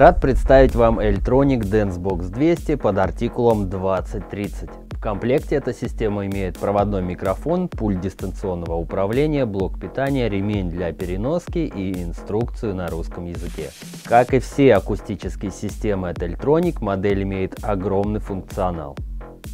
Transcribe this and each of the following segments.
Рад представить вам Electronic Dance Box 200 под артикулом 2030. В комплекте эта система имеет проводной микрофон, пульт дистанционного управления, блок питания, ремень для переноски и инструкцию на русском языке. Как и все акустические системы от Electronic, модель имеет огромный функционал.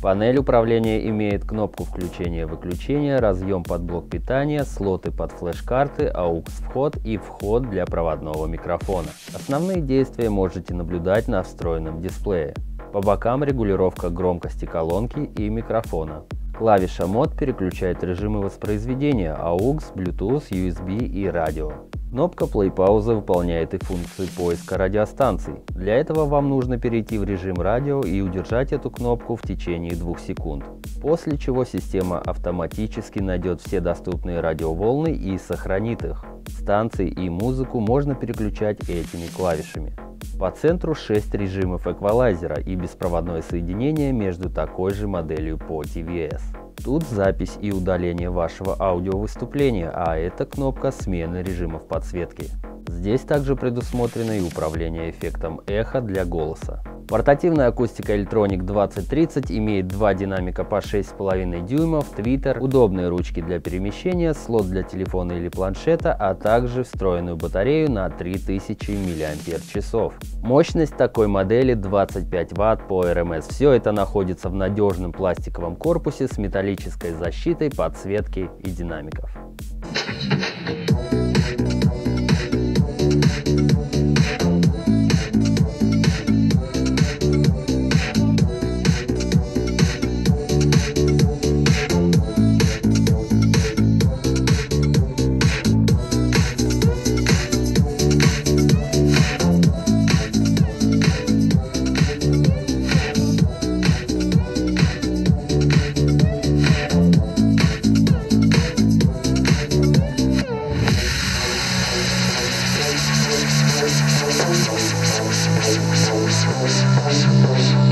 Панель управления имеет кнопку включения-выключения, разъем под блок питания, слоты под флеш-карты, AUX-вход и вход для проводного микрофона. Основные действия можете наблюдать на встроенном дисплее. По бокам регулировка громкости колонки и микрофона. Клавиша мод переключает режимы воспроизведения AUX, Bluetooth, USB и радио. Кнопка Play пауза выполняет и функцию поиска радиостанций. Для этого вам нужно перейти в режим радио и удержать эту кнопку в течение 2 секунд. После чего система автоматически найдет все доступные радиоволны и сохранит их. Станции и музыку можно переключать этими клавишами. По центру 6 режимов эквалайзера и беспроводное соединение между такой же моделью по TVS. Тут запись и удаление вашего аудиовыступления, а это кнопка смены режимов подсветки. Здесь также предусмотрено и управление эффектом эхо для голоса. Портативная акустика Electronic 2030 имеет два динамика по 6,5 дюймов, твиттер, удобные ручки для перемещения, слот для телефона или планшета, а также встроенную батарею на 3000 мАч. Мощность такой модели 25 Вт по РМС. Все это находится в надежном пластиковом корпусе с металлической защитой, подсветки и динамиков. Thank you.